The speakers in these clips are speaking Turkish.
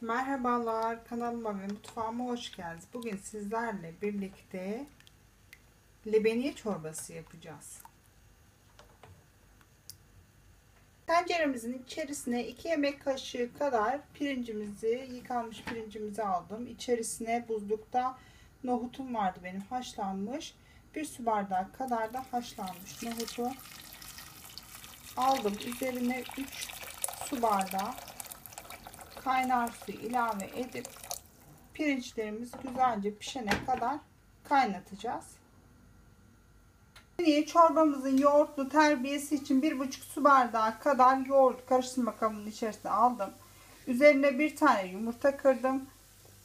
Merhabalar kanalıma ve mutfağıma hoş geldiniz. Bugün sizlerle birlikte lebeniye çorbası yapacağız. Tenceremizin içerisine 2 yemek kaşığı kadar pirincimizi, yıkanmış pirincimizi aldım. İçerisine buzlukta nohutum vardı benim haşlanmış. Bir su bardağı kadar da haşlanmış nohutu aldım. Üzerine 3 su bardağı kaynar suyu ilave edip pirinçlerimiz güzelce pişene kadar kaynatacağız. Şimdi çorbamızın yoğurtlu terbiyesi için 1,5 su bardağı kadar yoğurt karıştırma kabının içerisine aldım. Üzerine bir tane yumurta kırdım.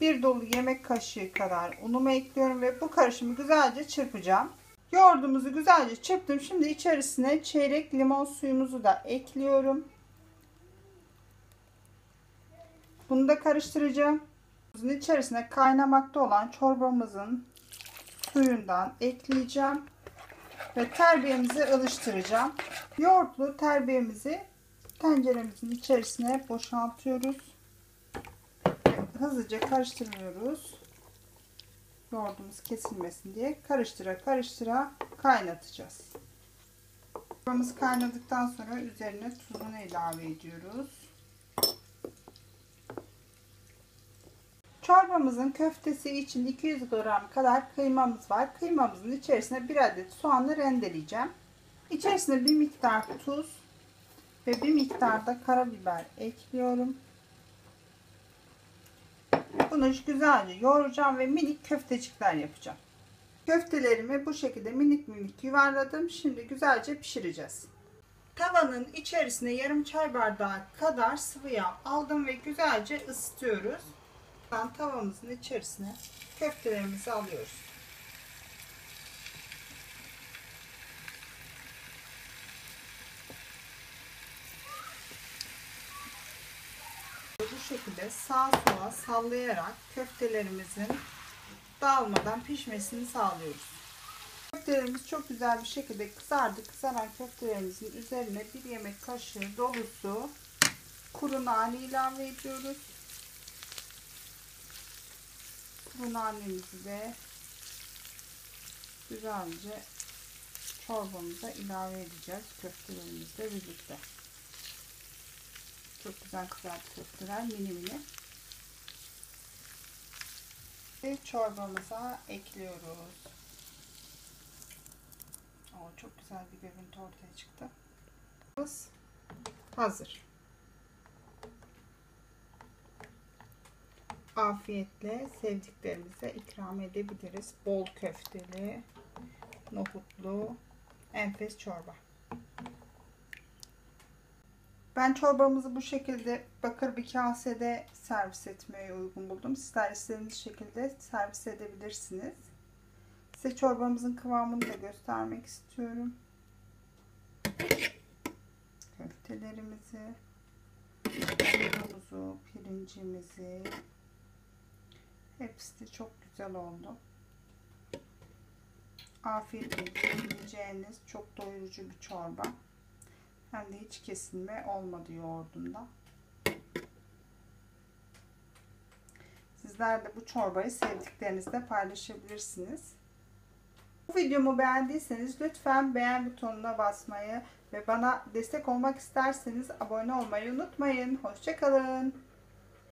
Bir dolu yemek kaşığı kadar unumu ekliyorum ve bu karışımı güzelce çırpacağım. Yoğurdumuzu güzelce çırptım. Şimdi içerisine çeyrek limon suyumuzu da ekliyorum. Bunu da karıştıracağım. Bunun içerisine kaynamakta olan çorbamızın suyundan ekleyeceğim. Ve terbiyemizi ılıştıracağım. Yoğurtlu terbiyemizi tenceremizin içerisine boşaltıyoruz. Hızlıca karıştırıyoruz. Yoğurdumuz kesilmesin diye karıştıra karıştıra kaynatacağız. Çorbamız kaynadıktan sonra üzerine tuzunu ilave ediyoruz. Çorbamızın köftesi için 200 gram kadar kıymamız var. Kıymamızın içerisine bir adet soğanı rendeleyeceğim. İçerisine bir miktar tuz ve bir miktar da karabiber ekliyorum. Bunu güzelce yoğuracağım ve minik köftecikler yapacağım. Köftelerimi bu şekilde minik minik yuvarladım. Şimdi güzelce pişireceğiz. Tavanın içerisine yarım çay bardağı kadar sıvı yağ aldım ve güzelce ısıtıyoruz tavamızın içerisine köftelerimizi alıyoruz. Bu şekilde sağa sola sallayarak köftelerimizin dağılmadan pişmesini sağlıyoruz. Köftelerimiz çok güzel bir şekilde kızardı. Kızaran köftelerimizin üzerine bir yemek kaşığı dolusu kuru nane ilave ediyoruz. Bu nanemizi de güzelce çorbamıza ilave edeceğiz köftelerimizle birlikte. Çok güzel kızartı köfteler mini mini. Ve çorbamıza ekliyoruz. Oo, çok güzel bir görüntü ortaya çıktı. Hazır. Afiyetle sevdiklerimize ikram edebiliriz. Bol köfteli, nohutlu, enfes çorba. Ben çorbamızı bu şekilde bakır bir kasede servis etmeye uygun buldum. Sizler istediğiniz şekilde servis edebilirsiniz. Size çorbamızın kıvamını da göstermek istiyorum. Köftelerimizi, unumuzu, pirincimizi, Hepsi de çok güzel oldu. Afiyetle yiyeceğiniz çok doyurucu bir çorba. Hem de hiç kesilme olmadı yoğurdunda. Sizler de bu çorbayı sevdiklerinizle paylaşabilirsiniz. Bu videomu beğendiyseniz lütfen beğen butonuna basmayı ve bana destek olmak isterseniz abone olmayı unutmayın. Hoşçakalın.